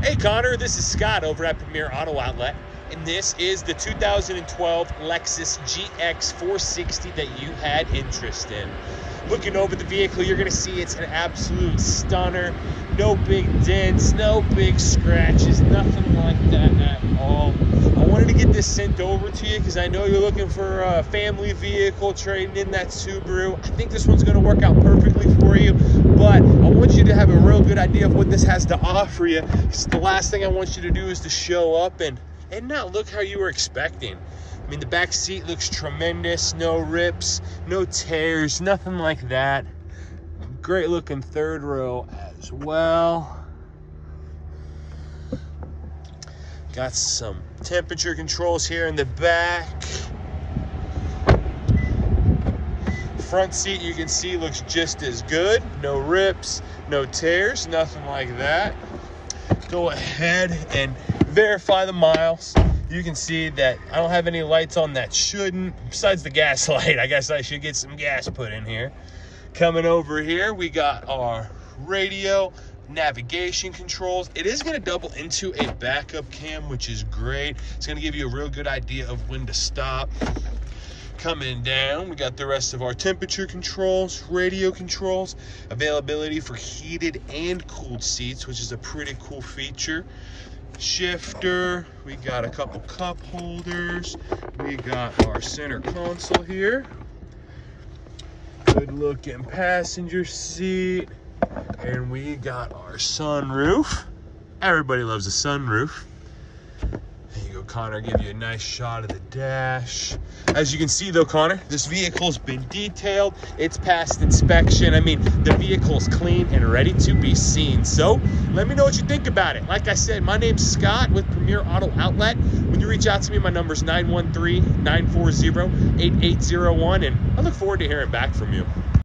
Hey Connor, this is Scott over at Premier Auto Outlet, and this is the 2012 Lexus GX 460 that you had interest in. Looking over the vehicle, you're going to see it's an absolute stunner. No big dents, no big scratches, nothing like that at all. I wanted to get this sent over to you because I know you're looking for a family vehicle trading in that Subaru. I think this one's going to work out perfectly for you, but I want you to have a real good idea of what this has to offer you. the last thing I want you to do is to show up and, and not look how you were expecting. I mean, the back seat looks tremendous. No rips, no tears, nothing like that. Great looking third row as well. Got some temperature controls here in the back. Front seat you can see looks just as good. No rips, no tears, nothing like that. Go ahead and verify the miles you can see that I don't have any lights on that shouldn't, besides the gas light. I guess I should get some gas put in here. Coming over here, we got our radio, navigation controls. It is gonna double into a backup cam, which is great. It's gonna give you a real good idea of when to stop. Coming down, we got the rest of our temperature controls, radio controls, availability for heated and cooled seats, which is a pretty cool feature shifter. We got a couple cup holders. We got our center console here. Good looking passenger seat. And we got our sunroof. Everybody loves a sunroof. Connor, give you a nice shot of the dash. As you can see though, Connor, this vehicle's been detailed. It's passed inspection. I mean, the vehicle's clean and ready to be seen. So let me know what you think about it. Like I said, my name's Scott with Premier Auto Outlet. When you reach out to me, my number's 913-940-8801, and I look forward to hearing back from you.